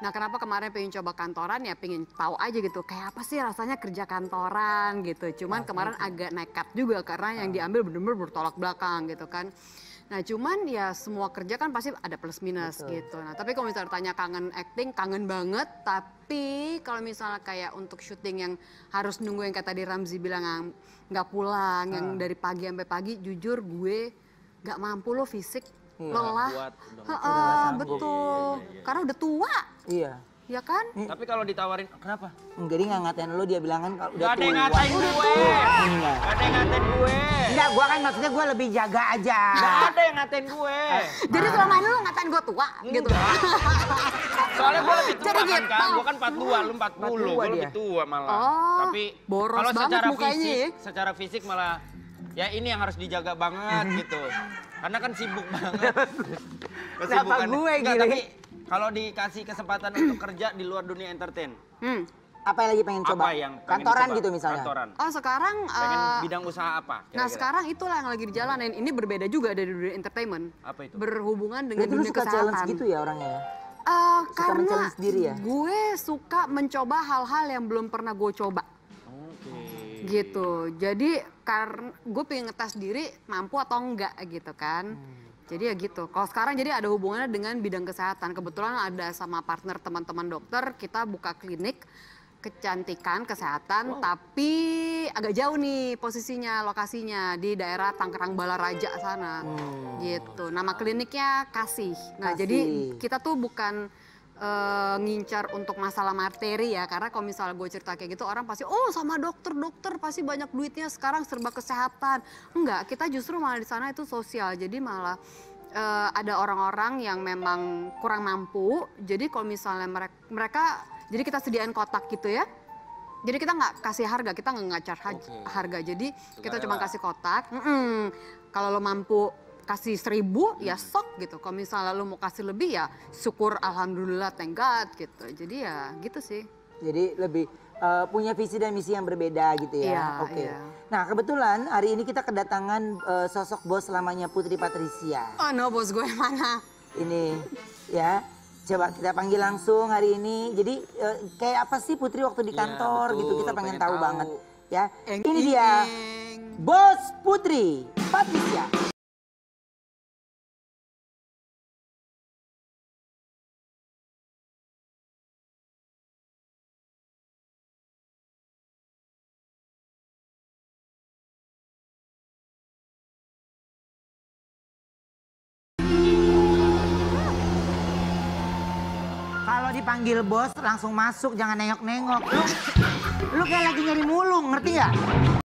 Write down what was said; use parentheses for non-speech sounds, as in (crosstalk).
Nah kenapa kemarin pengen coba kantoran ya pengen tahu aja gitu kayak apa sih rasanya kerja kantoran gitu. Cuman kemarin agak nekat juga karena yang diambil bener-bener bertolak belakang gitu kan. Nah cuman ya semua kerja kan pasti ada plus minus gitu. Nah tapi kalau misalnya tanya kangen acting, kangen banget. Tapi kalau misalnya kayak untuk syuting yang harus nunggu yang kata tadi Ramzi bilang nggak pulang, yang dari pagi sampai pagi, jujur gue nggak mampu loh fisik lelah. kuat, udah nggak Heeh, betul. Karena udah tua, Iya. ya kan? Tapi kalau ditawarin, kenapa? Enggak dia nggak ngatain lo, dia bilang kan kalau udah Gak ada yang tua. ngatain gue. Enggak. Gak ada yang ngatain gue. Enggak, gua kan maksudnya gua lebih jaga aja. Gak ada yang ngatain gue. Jadi selama ini lu ngatain gue tua gitu. Soalnya gue lebih tua Jadi kan, gitu. kan? Gue kan 42, lu 40. 42 Gue lebih tua malah. Oh, Tapi boros kalau banget secara mukanya fisik, ya. secara fisik malah ya ini yang harus dijaga banget gitu. Karena kan sibuk banget. Kenapa gue, Nggak, Giri? tapi kalau dikasih kesempatan untuk (clears throat) kerja di luar dunia entertain, Hmm. Apa yang lagi pengen coba? apa yang pengen Kantoran dicoba? gitu misalnya. Kantoran. Oh sekarang, Pengen eh, bidang usaha apa? nah kira-kira? sekarang itulah yang lagi dijalanin. Ini berbeda juga dari dunia entertainment. Apa itu? Berhubungan dengan Berarti dunia suka kesehatan. challenge gitu ya orangnya ya? Eh, Suka karena diri ya? gue suka mencoba hal-hal yang belum pernah gue coba. Oke. gitu jadi karena gue pengen ngetes diri mampu atau enggak gitu kan jadi ya gitu. Kalau sekarang jadi ada hubungannya dengan bidang kesehatan. Kebetulan ada sama partner teman-teman dokter kita buka klinik kecantikan kesehatan tapi agak jauh nih posisinya lokasinya di daerah Tangerang Balaraja sana. Gitu. Nama kliniknya kasih. Nah Kasih. jadi kita tuh bukan eh, ngincar untuk masalah materi ya. Karena kalau misalnya gue cerita kayak gitu orang pasti oh sama dokter dokter pasti banyak duitnya sekarang serba kesehatan. Enggak kita justru malah di sana itu sosial. Jadi malah eh, ada orang-orang yang memang kurang mampu. Jadi kalau misalnya mereka mereka jadi kita sediain kotak gitu ya. Jadi kita nggak kasih harga, kita nggak ngacar haj- harga. Jadi kita cuma kasih kotak. Mm-mm. Kalau lo mampu kasih seribu ya sok gitu. Kalau misalnya lo mau kasih lebih ya syukur alhamdulillah thank God gitu. Jadi ya gitu sih. Jadi lebih eh, punya visi dan misi yang berbeda gitu ya. Iya, Oke. iya. Nah kebetulan hari ini kita kedatangan eh, sosok bos lamanya Putri Patricia. Oh no bos gue mana? Ini ya. Coba kita panggil langsung hari ini. Jadi eh, kayak apa sih Putri waktu di Iya, kantor gitu betul, kita pengen, pengen tahu, tahu. banget ya. Eng, ini dia. Bos Putri Patricia. Kalau dipanggil bos langsung masuk jangan nengok-nengok. Lu, lu kayak lagi nyari mulung, ngerti nggak?